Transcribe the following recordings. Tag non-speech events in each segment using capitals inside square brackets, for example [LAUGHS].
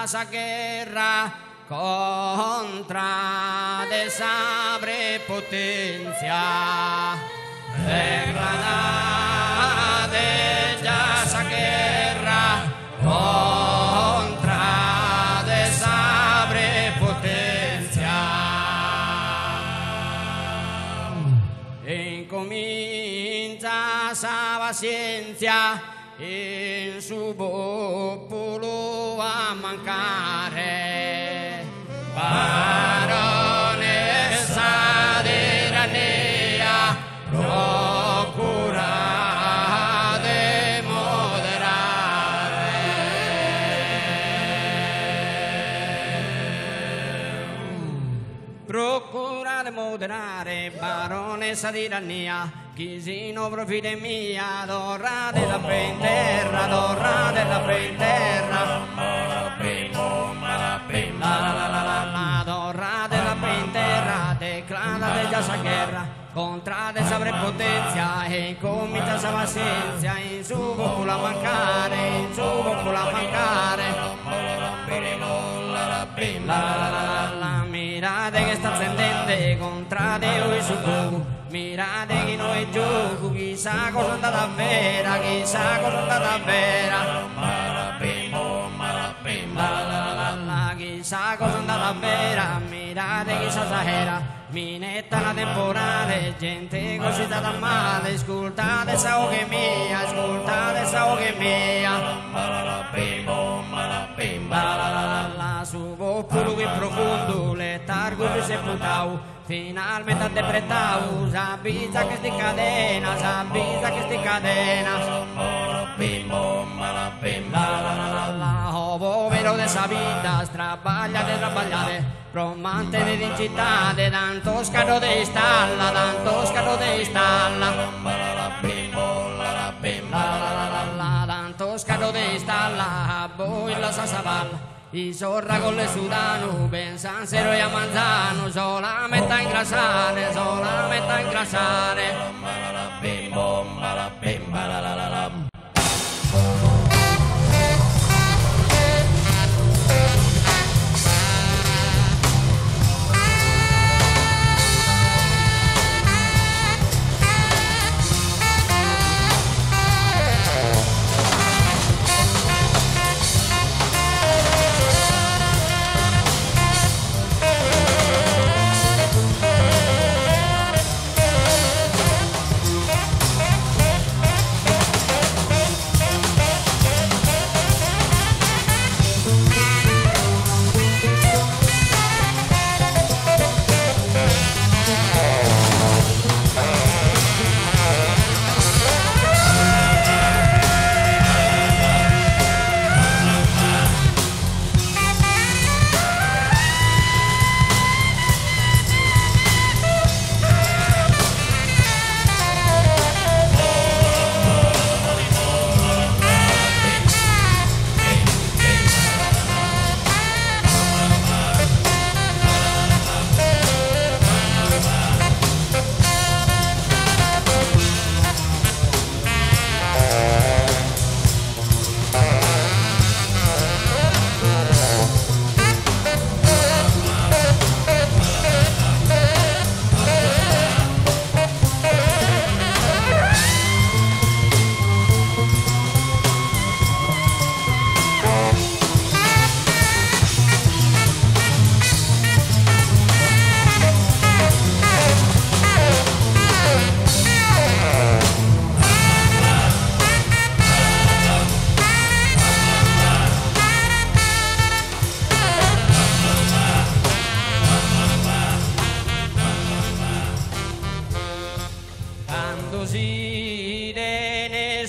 pasa guerra contra desabre potencia. De Granada ya esa guerra contra desabre potencia. Encomienda esa paciencia en su boca. A mancare. Baronessa di Rania procura di moderare. Procura di moderare baronessa di Rania Chisino profide mia, dorra della penterra, dorra della penterra. La la la la la la, dorra della penterra, declara de già sa guerra, contra de sabre potenza e comincia sa pazienza, in su popolo a mancare, in su popolo a mancare. La la la la la, mirate che sta accendente, contra de lui su cubo. Mirate chi noi gioco, chissà cosa è andata vera, chissà cosa è andata vera. Chissà cosa è andata vera, mirate chissà sahera. Minetta la temporale, gente così data male, ascoltate sa che mia, ascoltate sa che mia. La su popolo che profondo, letargo si è buttato, finalmente ha depretato, sabisa che sti cadena, sabisa che sti cadena. Oh povero de sa vita, strabagliate, strabagliate, promante di de tanto scaro de stalla, tanto scaro de stalla. La la la la la, tanto scaro de stalla, voi la sa saballa. I sorra con le sudano, pensansero e a manzano, solamente a ingrassare, solamente a ingrassare. Scusi,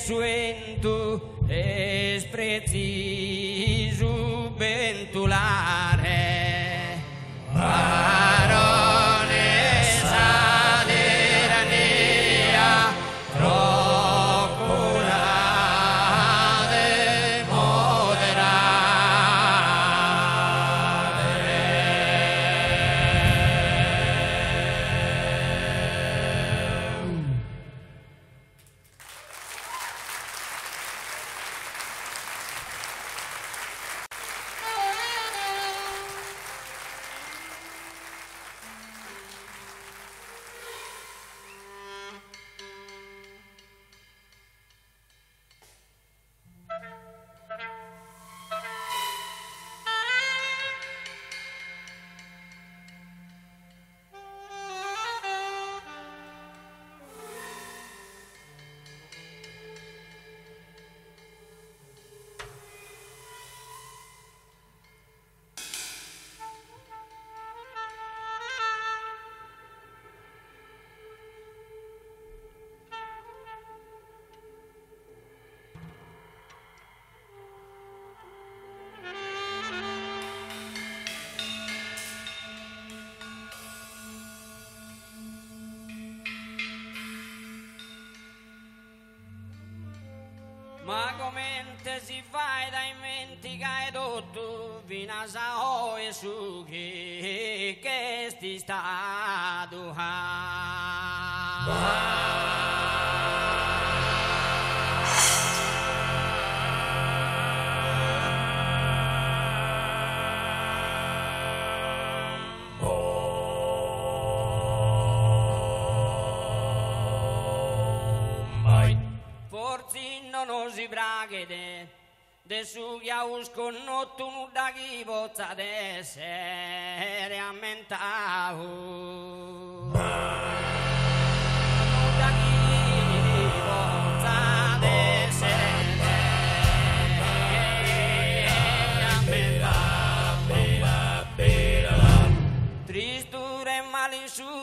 suentu es preciso ventular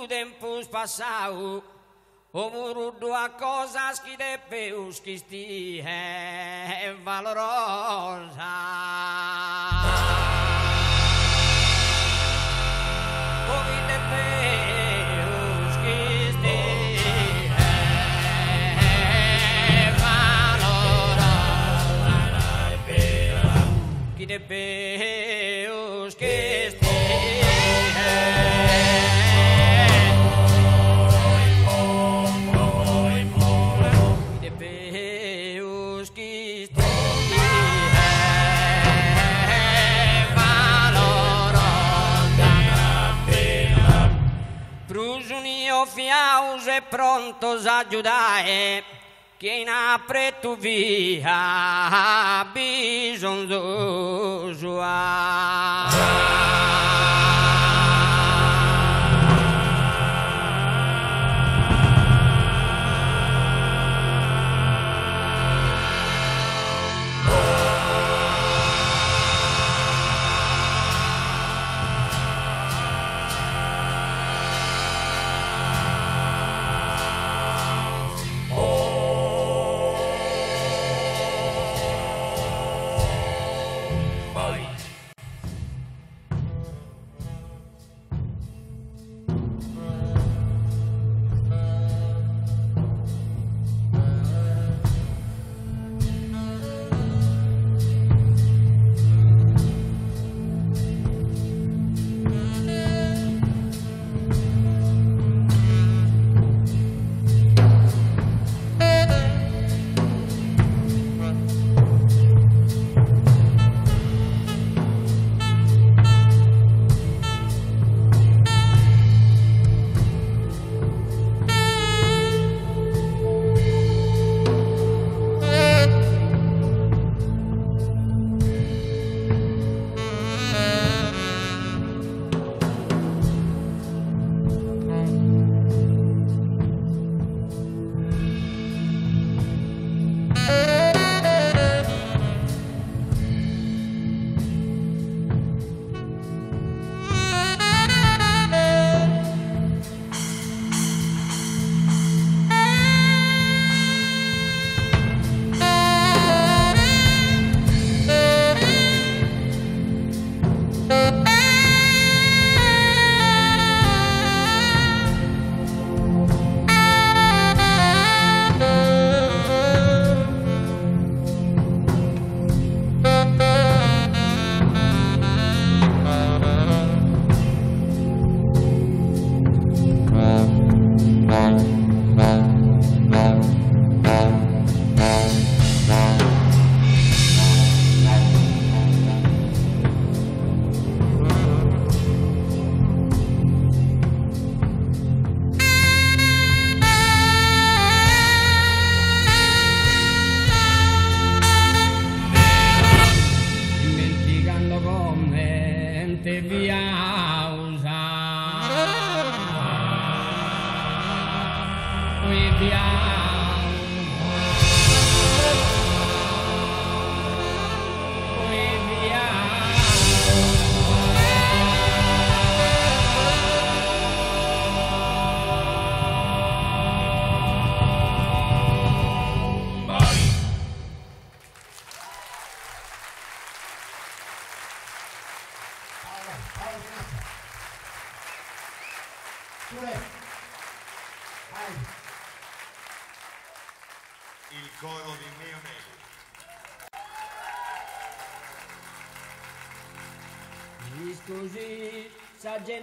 tempos passado o mundo há coisas que depois que estiver valorosa. Que depende è pronto a giudare chi in apre tu via bisogno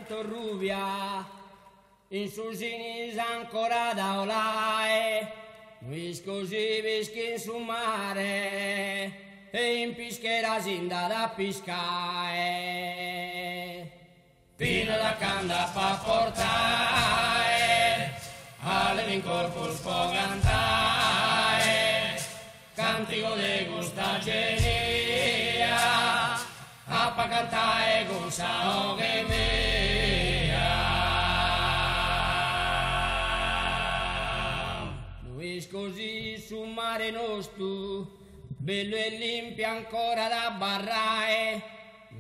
Rubia, in Susinis ancora da olae, mi scusi vischi su mare, e in pischera sinda da piscare. Fino la canda fa portare, alle in corpus può cantare, cantico de gusta genia, apa cantare con sao che mea. Mare nostro, bello e limpio ancora da barrae,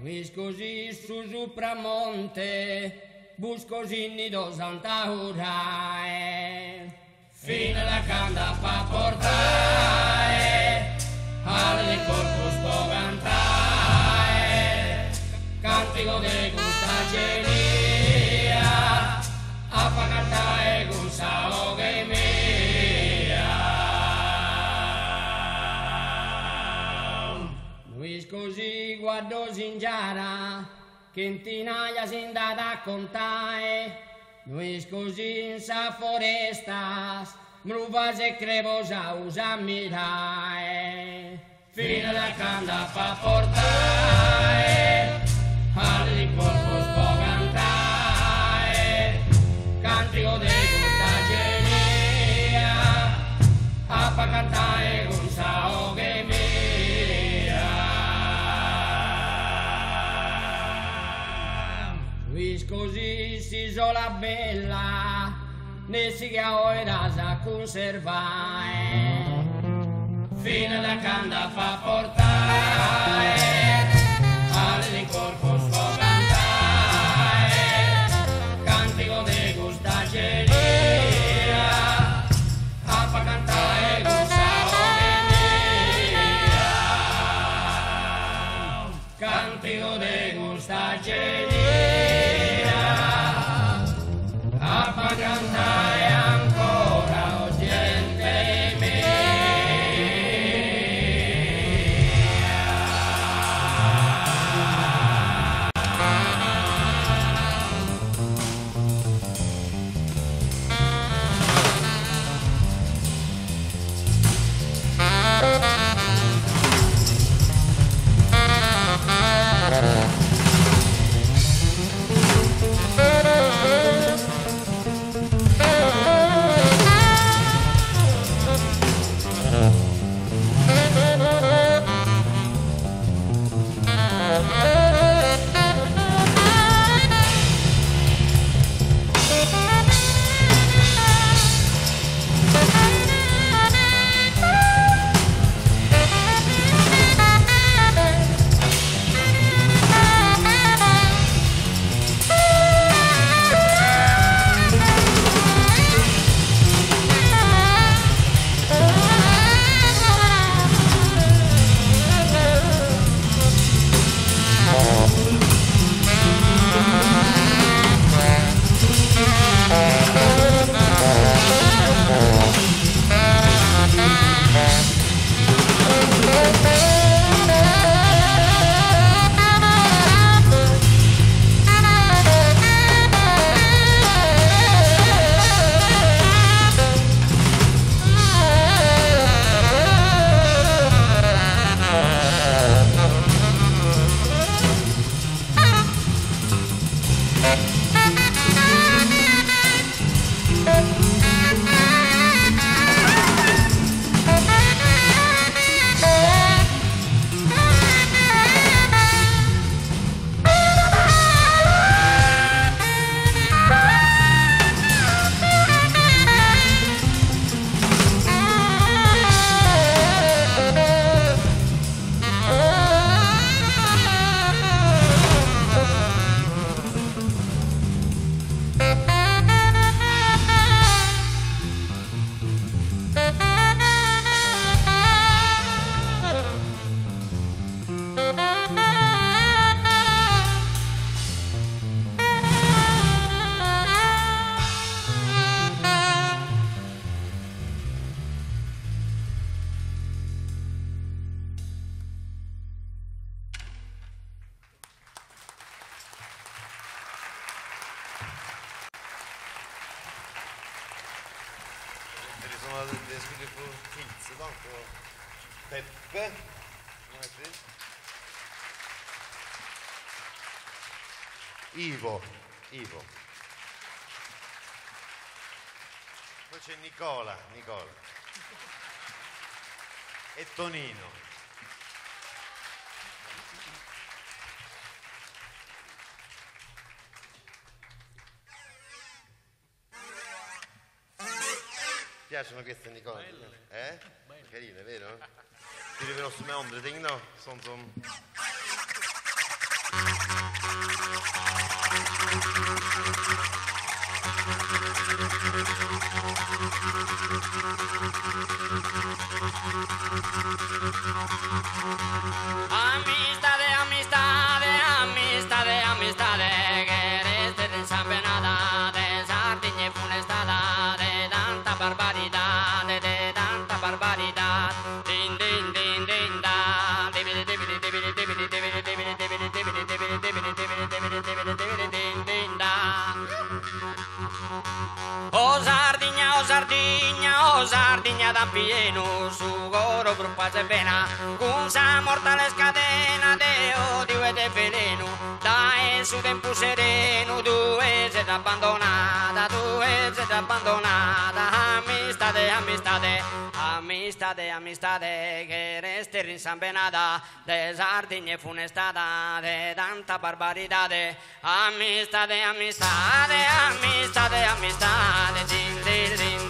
Luis così su sopramonte, buscosì nido santa urae. Fino alla canda fa portare, alle corpus può cantare, cantico de gusta genia, a fa cantare con così guardò Singiara, che in tinaia si andata a contare, Luis così in sa foresta, mruvas e crevosa usa mirare. Fino alla canda fa portare, così si isola bella, ne si che ora sa conservare. Fino alla canda fa portare, dere skulle få hilse da, på Peppe. Ivo. Ivo. Poi c'è Nicola, Nicola. E Tonino. piacciono queste, Nicola? Eh? Belle. Carine, vero? [LAUGHS] Ti rivelò su me ombre, no? Sono son... Thank da pieno, su goro gruppa se pena, con sa mortale scatena, odio e de veleno, dai su tempo sereno, due siete abbandonata, due siete abbandonata, amistade, amistade, amistade, amistade, che resti rinsambenata, de Sardigna funestata, de tanta barbaridade, amistade, amistade, amistade, amistade, din, din, din,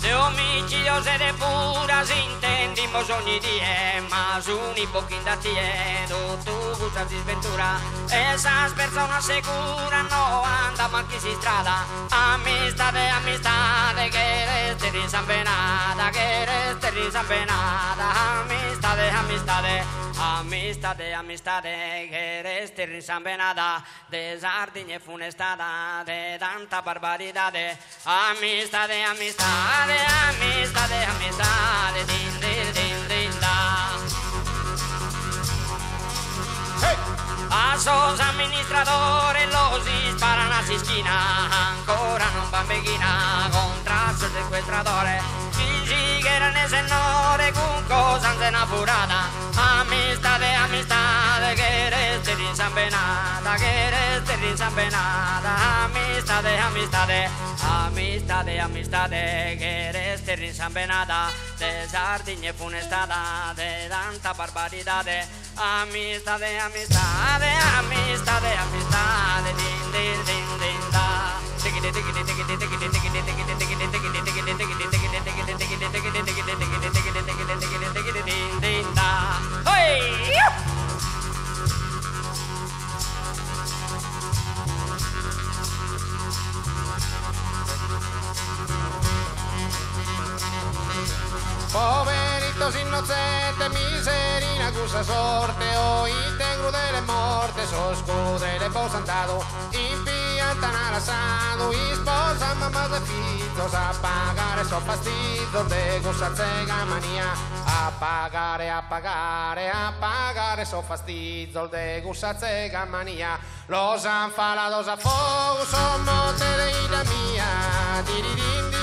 Se omicidio se depura si intendimos ogni die eh, Mas un poquín da tiedo, tu gustas disventura Esas personas seguras no andan mal que si estrada. Amistade, amistade, eh, que eres te penada Que eres terriza penada. Amistade, amistade, eh, amistade, amistade Que eres terriza penada. De sardigne funestada, de tanta barbaridade Amistade, amistade amistade, amistade, amistade, din din din din da. A sos amministratore lo si spara una schiena, ancora non va a beguina, bambeghina, contrasto sequestratore. Sigherane se nore cuco sanzena furada Amistade, amistade, que eres de desampenada Que eres de desampenada Amistade, amistade, amistade, amistade Que eres de desampenada De sardiñe funestada De tanta barbaridade Amistade, amistade, amistade, amistade Din, din, din, din, da. Tiquiti, tiquiti, tiquiti, tiquiti, tiquiti, tiquiti Jovencitos inocentes, mis acusa sorteo y te crudele morte s'oscudele posantato impiantano all'assano e sposa mamma de fitos a pagare so fastidio de gozatzega mania a pagare a pagare a pagare so fastidio de gozatzega los han falados a fuego son motere y la mía.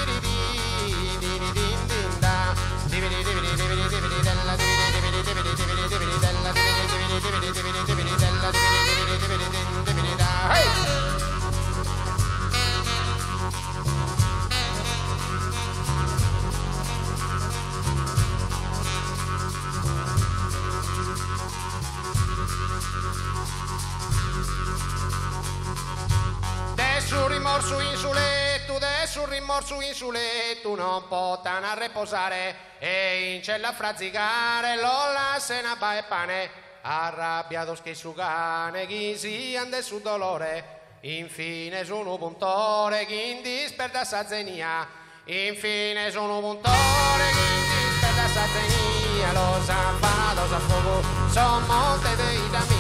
Rimorso insuletto, adesso rimorso insuletto, non potano riposare e in cella frazzicare, l'olla se ne va e pane, arrabbiato schesso cane, chi si ande su dolore, infine sono puntore, chi disperda sa zenia, infine sono puntore, chi disperda sa zenia, lo sa lo sa fuoco, son monte dei da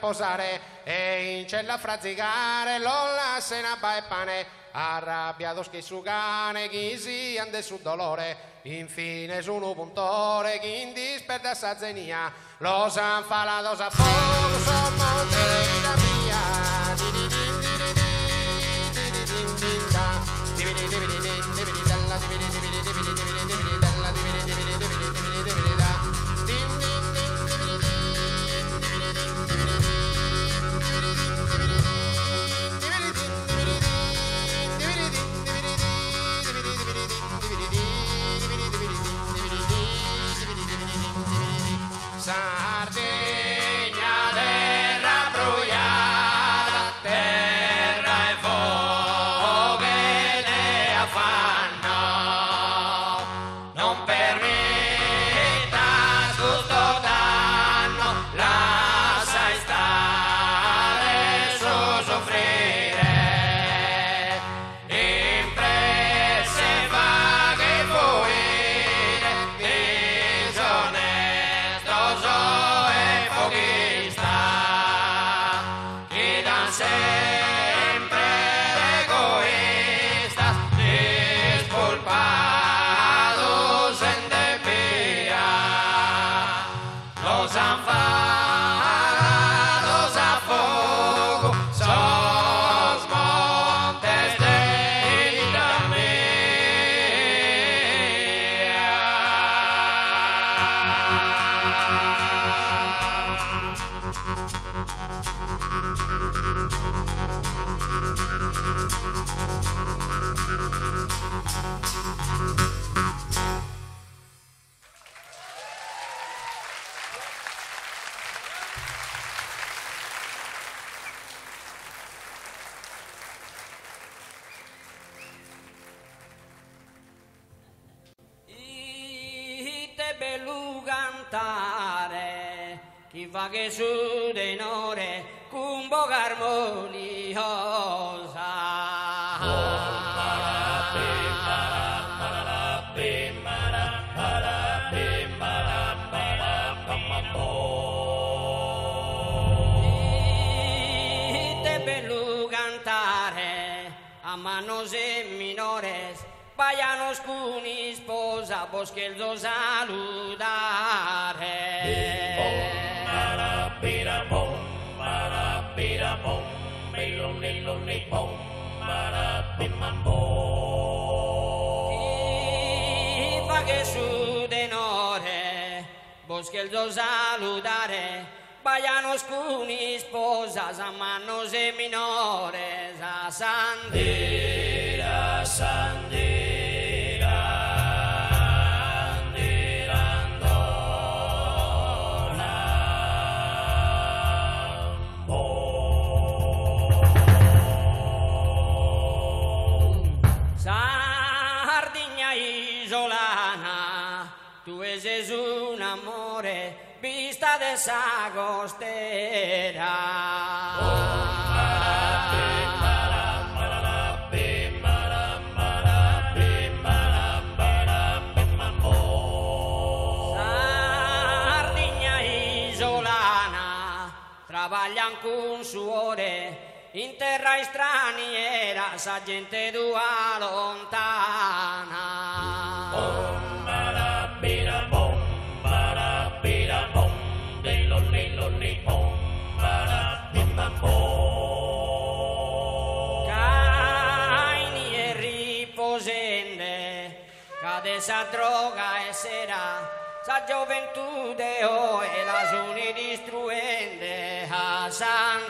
riposare e in cella frazzicare, lolla se ne e pane, arrabbiato su cane, chi si ande su dolore, infine su un puntore, chi in disperda sa zenia, lo san fa la dosa fuoco, son monte Amen. 수레노래 군복 할머니 허사 a manos de minores, vayan oscunis, posa, bosque dos saludar. Gesù denore, bosque il salutare, baiano scuni sposa, sa manno se minore, sa sandera, sandera. desagostera. Trabajan con suore in terra estraniera, sa gente dua lontana. esa droga e sera Sa gioventù de hoy las unidistruende a San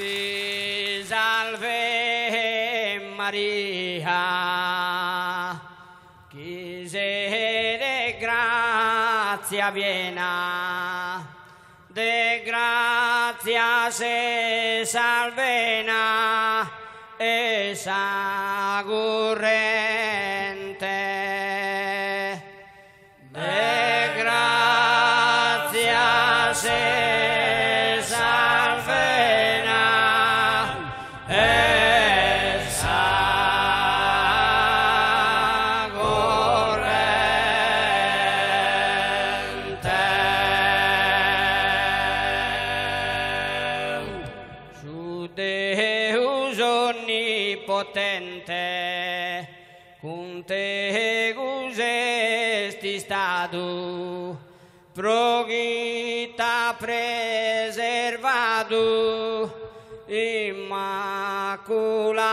Ti salve Maria, chi sei de grazia piena, de grazia se salvena, e sagurrena. Nakula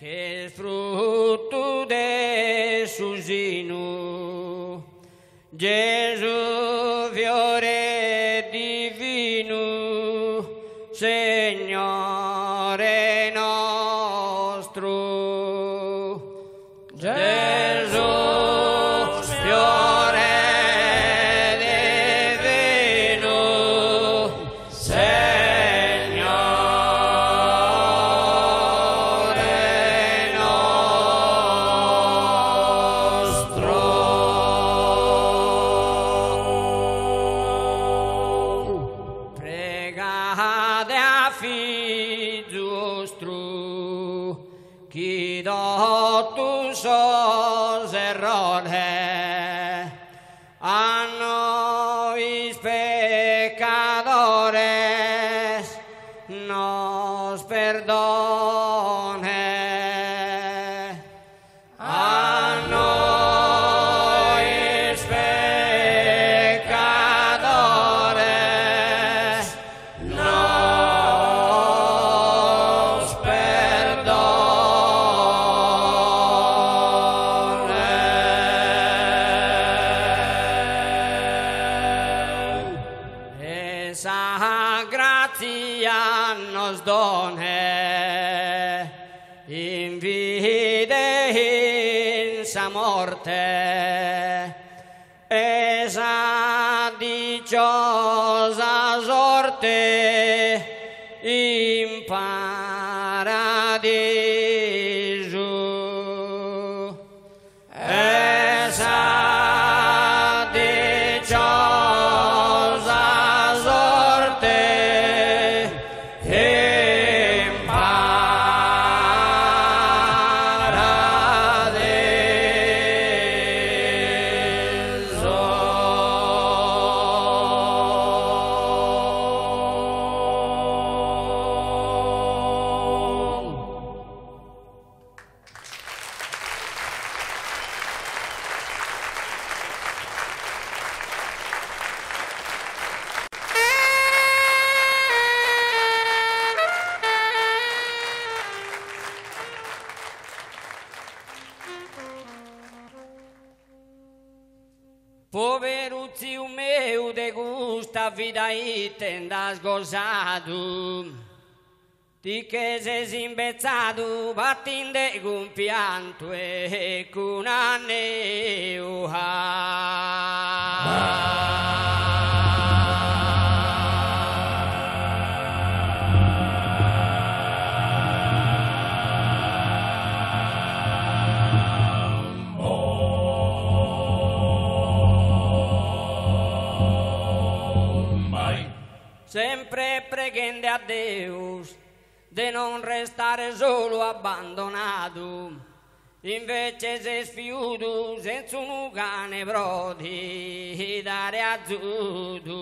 che il frutto del suo Gesù vida e tendas gozado. Tiques es imbezado, batinde un pianto e cunaneu. Ha. A Deus de non restare solo abbandonato. Invece sei sfiuto senza un cane brodi dare azzuto.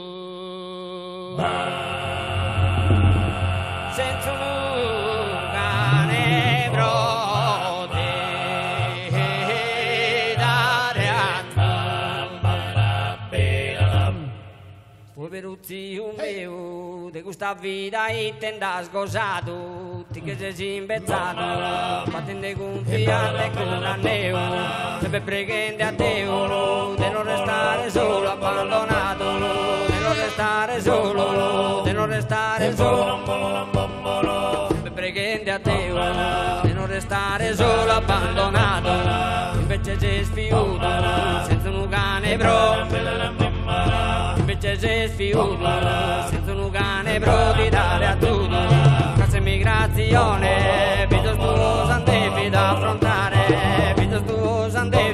Senza un cane brodi. Povero zio mio, di questa vita e te da sgosato, ti che sei imbezzato, battende confiante con un anneo, sempre pregando a Dio, di non restare solo abbandonato, di non restare solo, di non restare solo, sempre pregando a Dio, di non restare solo abbandonato, invece sei sfiuto, senza un cane proprio invece sei sfiuto senza un cane pro di dare a tutto. Cassa immigrazione vedo sto santevi da affrontare. Vedo sto santevi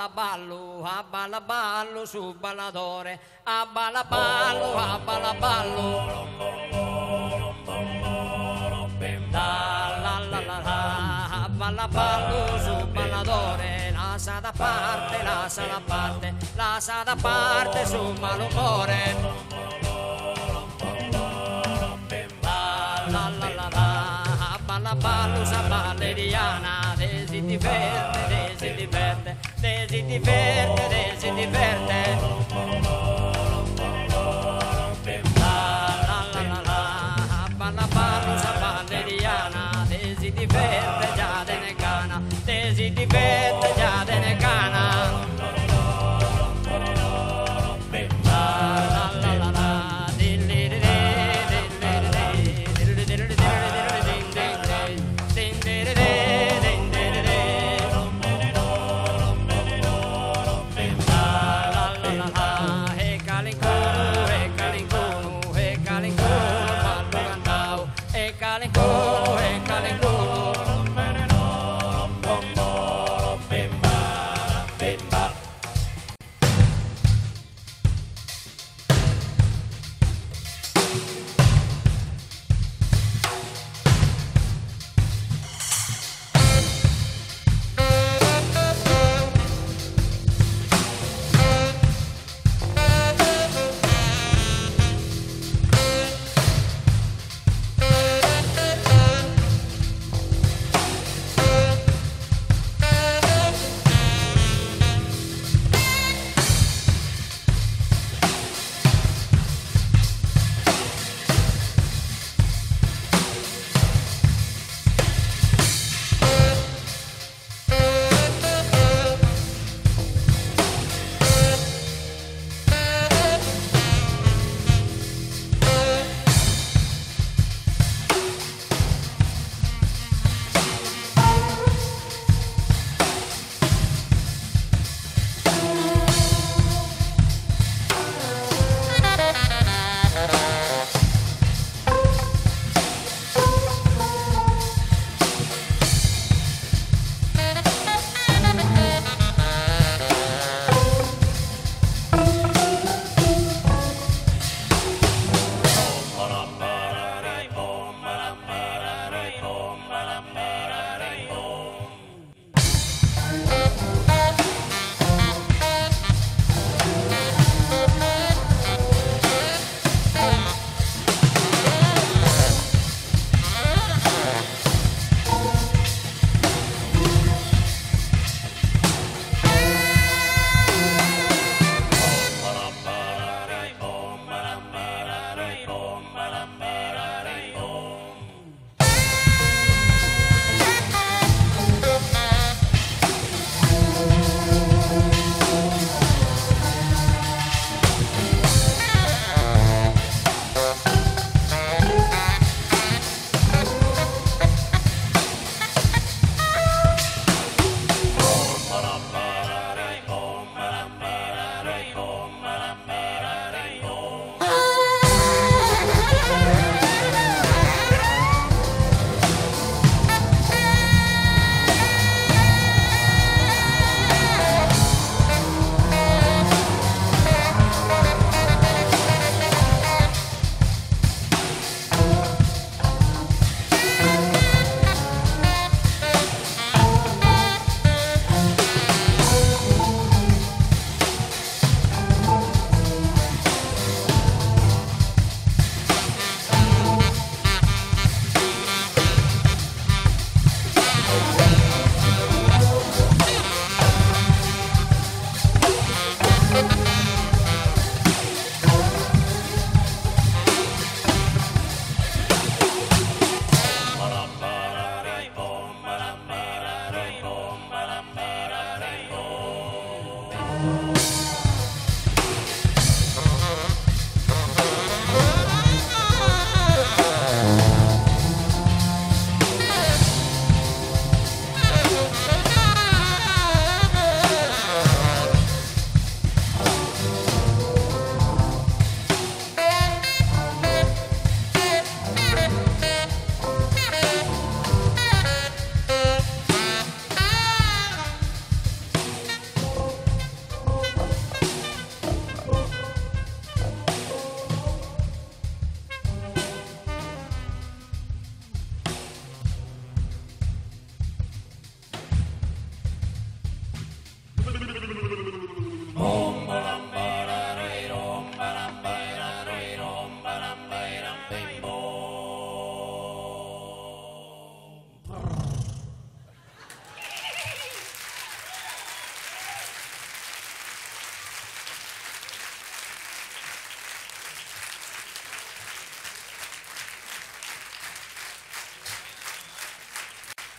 balaballo, a balaballo su balladore, a balaballo, a balaballo. Balaballo su balladore, lascia da parte, lascia da parte, lascia da parte su malumore. ballo sa balleriana, vestiti verde, diverte, si diverte, si diverte. divertente.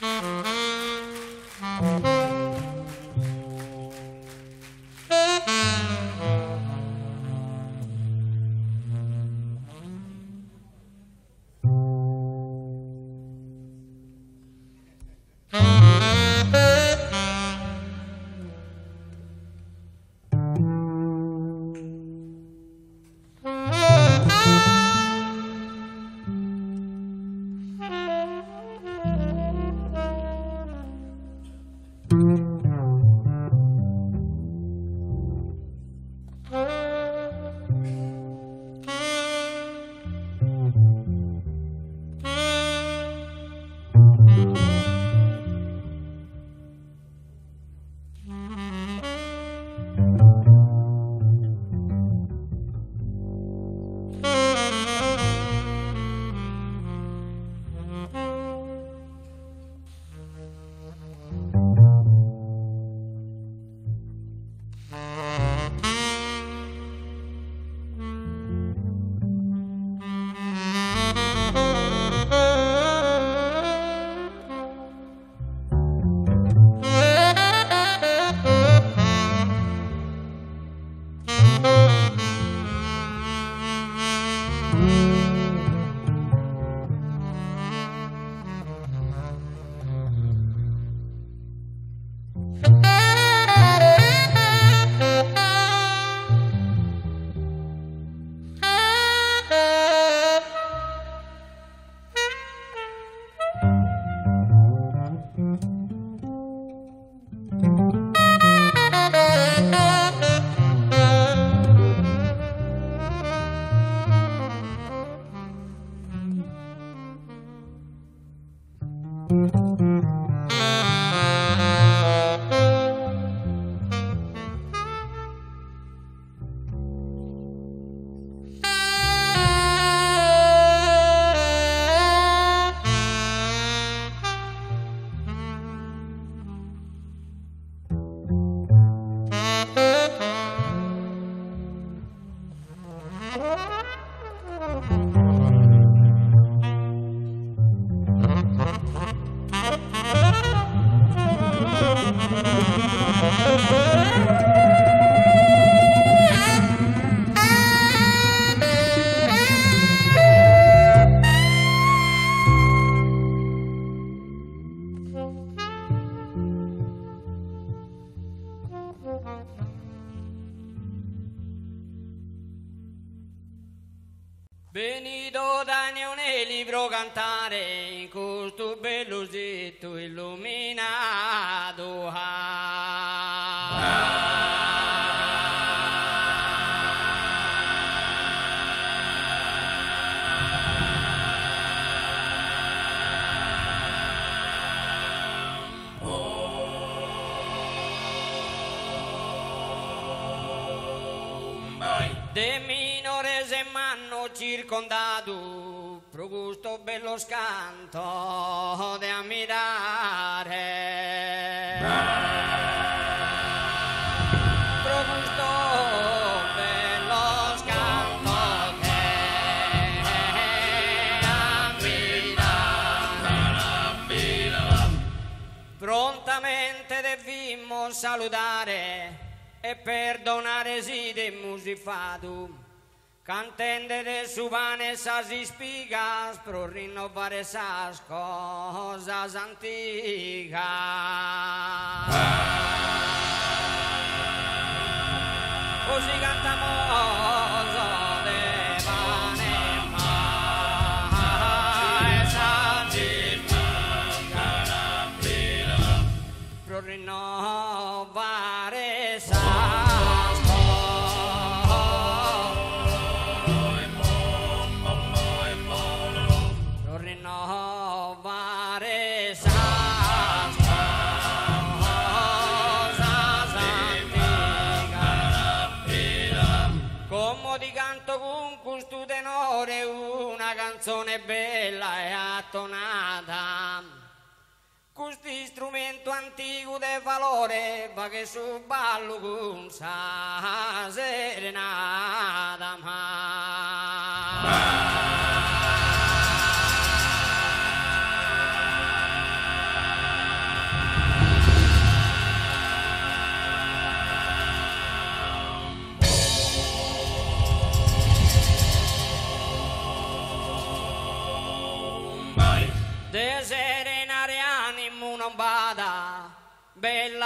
Thank you. Cantende de su pane sa si spiga, pro rinnovare sa cosa antica. Così cantamos de di canto con questo tenore una canzone bella e attonata. Questo strumento antico de valore va che su ballo con sa serenata ma.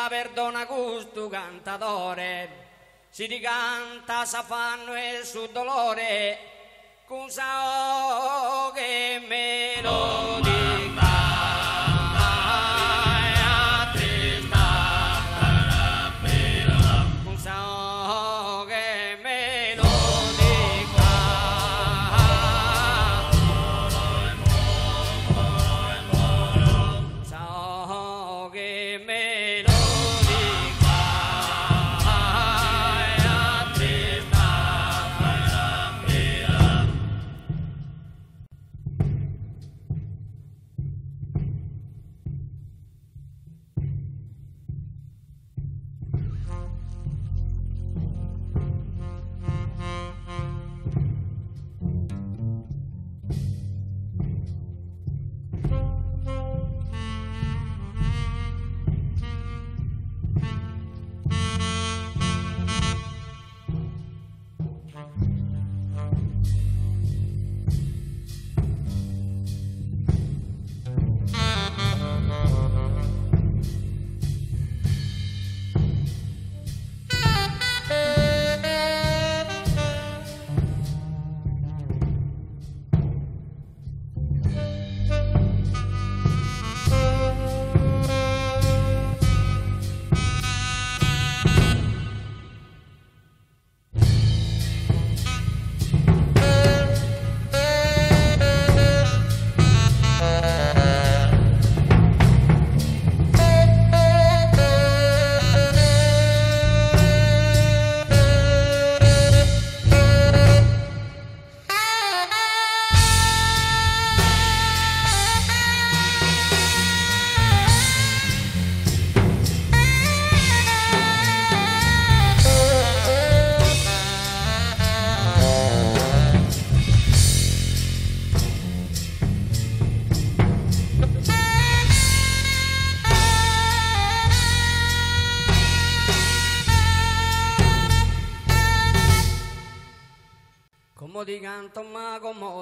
Perdona gusto cantatore, si ricanta s'affanno e su dolore, con sa che melodia.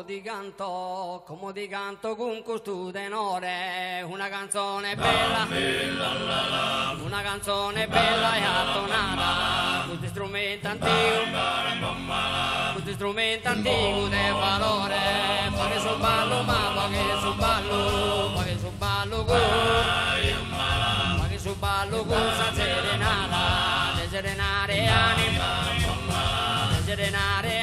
Ti canto, come ti canto con questo tenore, una canzone bella, una canzone bella e attonata, questi strumenti antichi, questi strumenti antichi di valore, fa che sul ballo, ma fa che sul ballo, fa che sul ballo con, fa che sul ballo con sa serenata, de serenare anima, de serenare anima,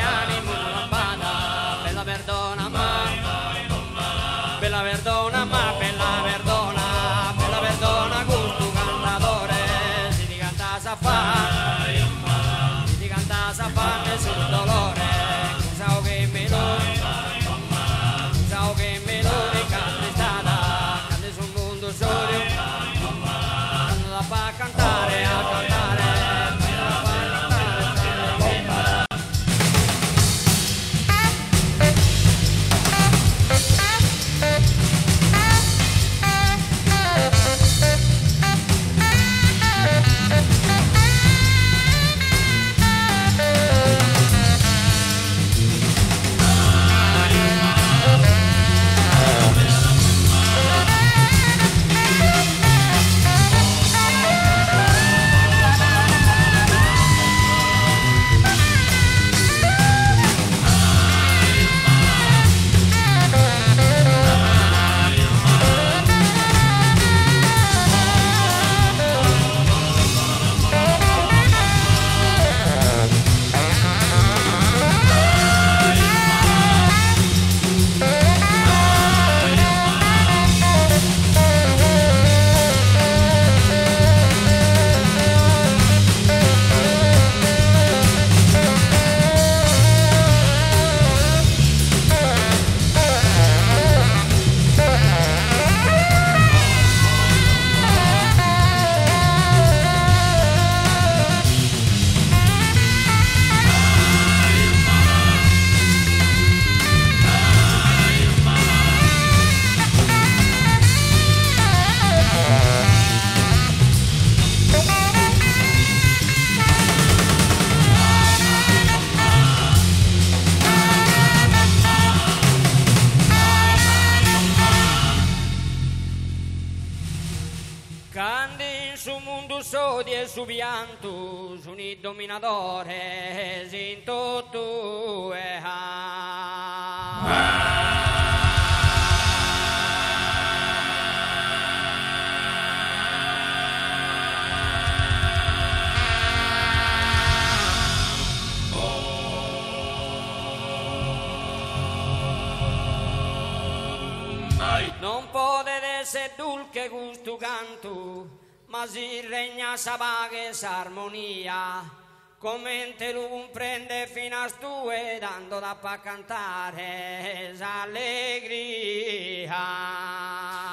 Come te lo comprende fino a stue, dando da pa cantare s'allegria.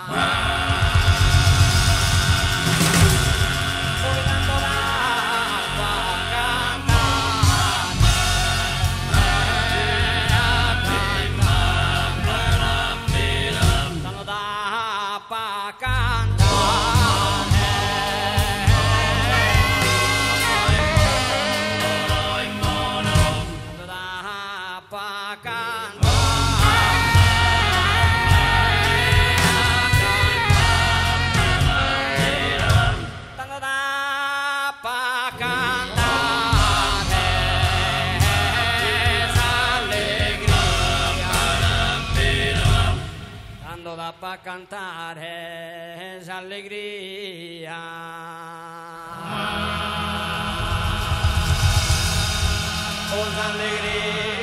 Poi Dando da pa cantare s'allegria. Oh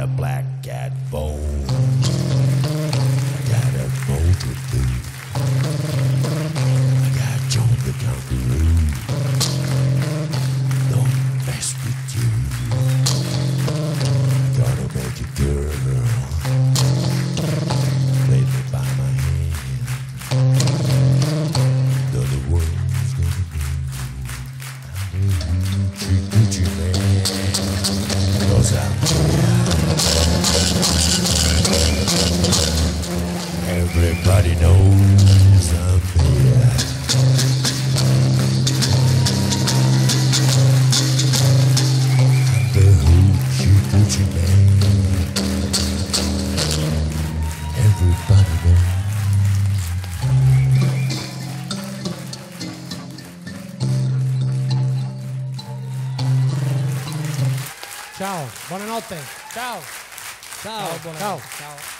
a black Calma. Tchau.